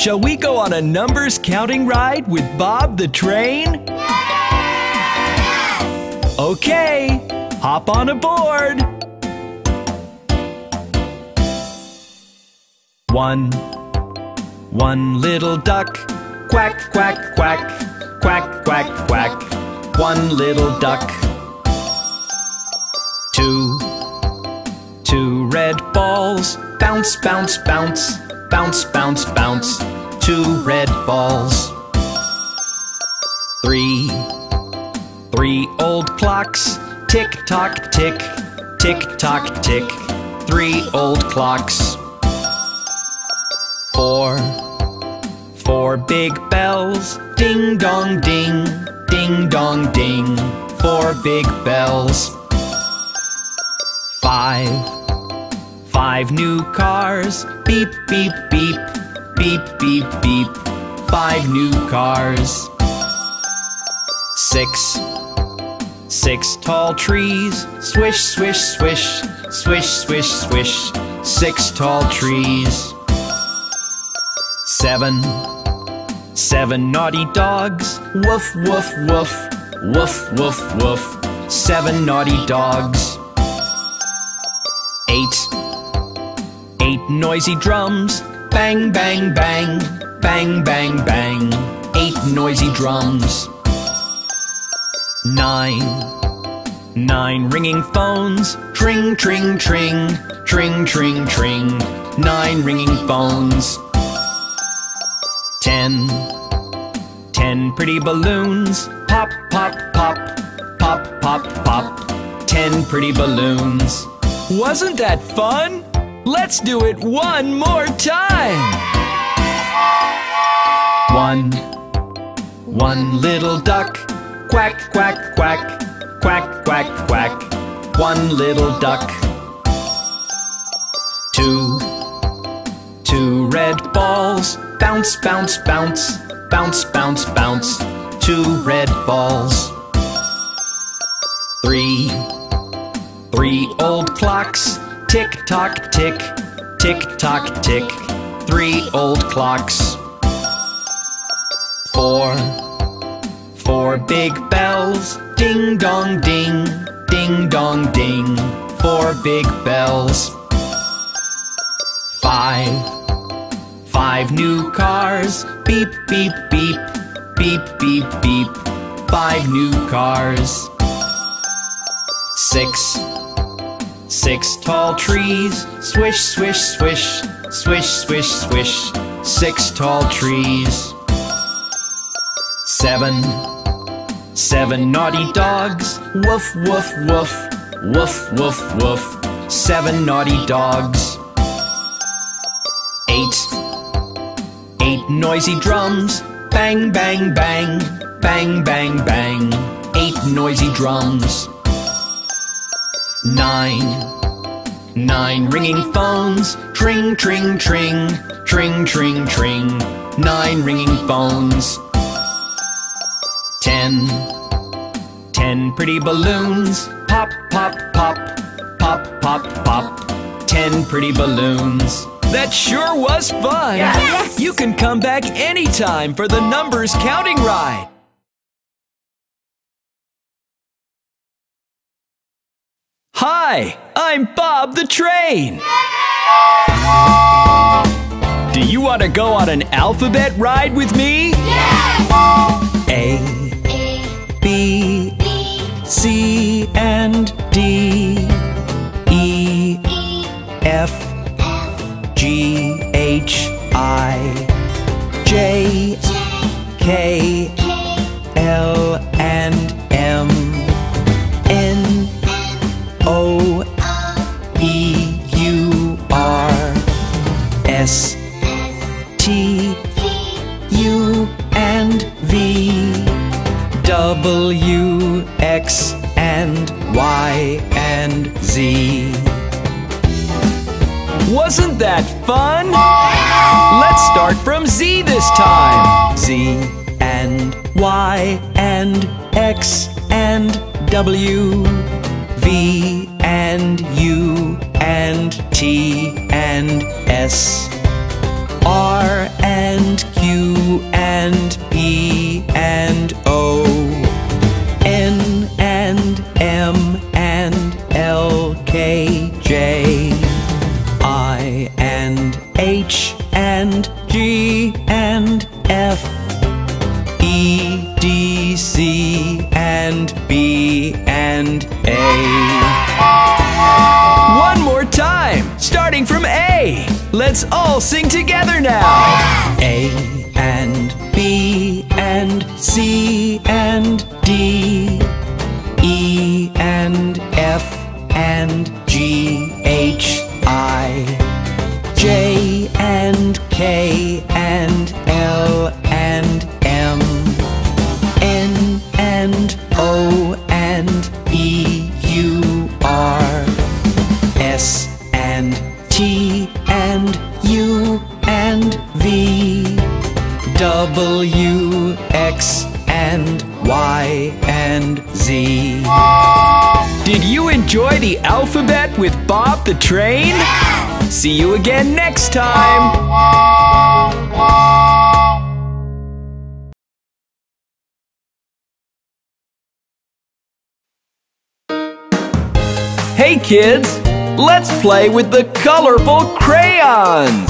Shall we go on a numbers counting ride with Bob the Train? Okay, hop on aboard. One, one little duck, quack, quack, quack, quack, quack, quack, one little duck. Two, two red balls, bounce, bounce, bounce, bounce, bounce, bounce, two red balls. Three, three old clocks, tick tock tick, tick tock tick, three old clocks. Four, four big bells, ding dong ding, ding dong ding, four big bells. Five, five new cars, beep beep beep, beep beep beep, five new cars. Six, six tall trees, swish swish swish, swish swish swish, six tall trees. Seven, seven naughty dogs, woof woof woof, woof woof woof, seven naughty dogs. Noisy drums, bang bang bang, bang bang bang, eight noisy drums. Nine, nine ringing phones, tring tring tring, tring tring tring, nine ringing phones. Ten, ten pretty balloons, pop pop pop, pop pop pop, ten pretty balloons. Wasn't that fun? Let's do it one more time. One, one little duck, quack quack quack, quack quack quack, one little duck. Two, two red balls, bounce bounce bounce, bounce bounce bounce, two red balls. Three, three old clocks, tick tock tick, tick tock tick, three old clocks. Four, four big bells, ding dong ding, ding dong ding, four big bells. Five, five new cars, beep beep beep, beep beep beep, five new cars. Six, six tall trees, swish swish swish, swish swish swish, six tall trees. Seven, seven naughty dogs, woof woof woof, woof woof woof, seven naughty dogs. Eight, eight noisy drums, bang bang bang, bang bang bang, eight noisy drums. Nine, nine ringing phones, tring tring tring, tring tring tring, nine ringing phones. Ten, ten pretty balloons, pop pop pop, pop pop pop, ten pretty balloons. That sure was fun! Yes! You can come back anytime for the numbers counting ride. Hi, I'm Bob the Train. Do you want to go on an alphabet ride with me? Yes! A, B, C, and D, E, F, G, H, I, J, K, W, X, and Y, and Z. Wasn't that fun? Let's start from Z this time. Z and Y and X and W, V and U and T and S, R and Q and P and O. and G and F. E, D, C, and B, and A. One more time, starting from A. Let's all sing together now. A and B and C and D. R. S and T and U and V. W, X and Y and Z. Did you enjoy the alphabet with Bob the Train? See you again next time! Hey kids, let's play with the colorful crayons!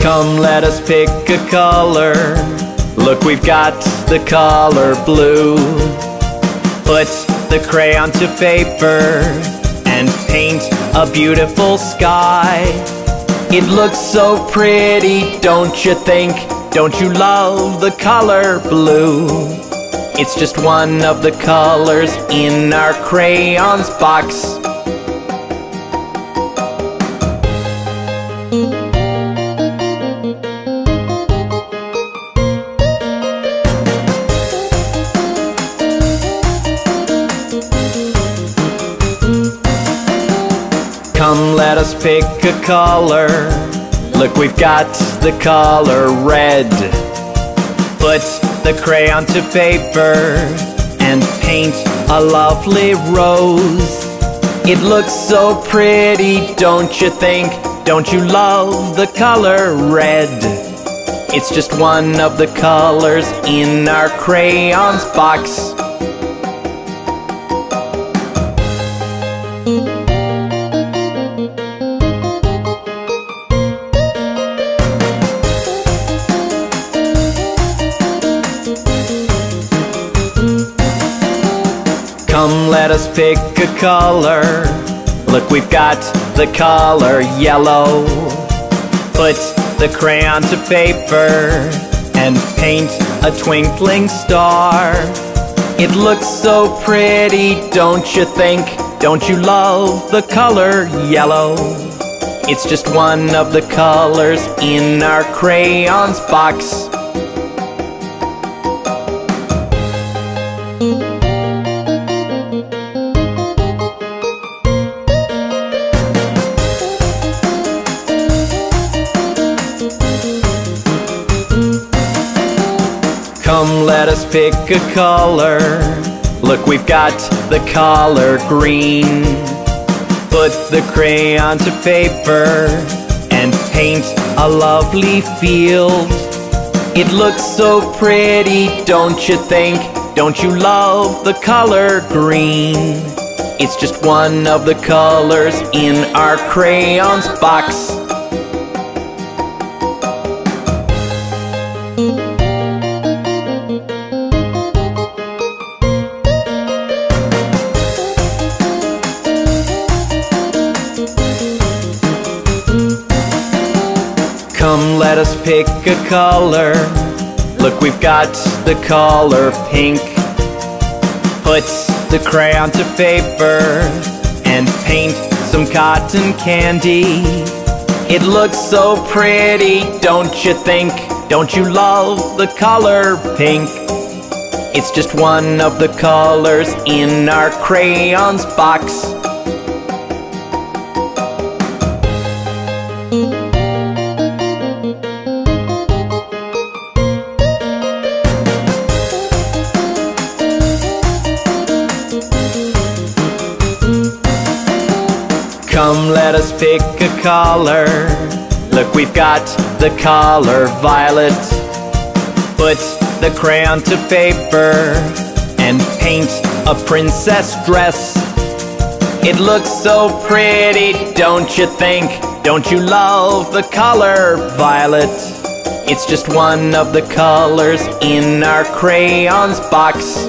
Come let us pick a color. Look, we've got the color blue. Put the crayon to paper and paint a beautiful sky. It looks so pretty, don't you think? Don't you love the color blue? It's just one of the colors in our crayons box. Us pick a color. Look, we've got the color red. Put the crayon to paper and paint a lovely rose. It looks so pretty, don't you think? Don't you love the color red? It's just one of the colors in our crayons box. Come, let us pick a color. Look, we've got the color yellow. Put the crayon to paper and paint a twinkling star. It looks so pretty, don't you think? Don't you love the color yellow? It's just one of the colors in our crayons box. Pick a color. Look, we've got the color green. Put the crayon to paper and paint a lovely field. It looks so pretty, don't you think? Don't you love the color green? It's just one of the colors in our crayons box. Pick a color. Look, we've got the color pink. Put the crayon to paper and paint some cotton candy. It looks so pretty, don't you think? Don't you love the color pink? It's just one of the colors in our crayons box. Pick a color. Look, we've got the color violet. Put the crayon to paper and paint a princess dress. It looks so pretty, don't you think? Don't you love the color violet? It's just one of the colors in our crayons box.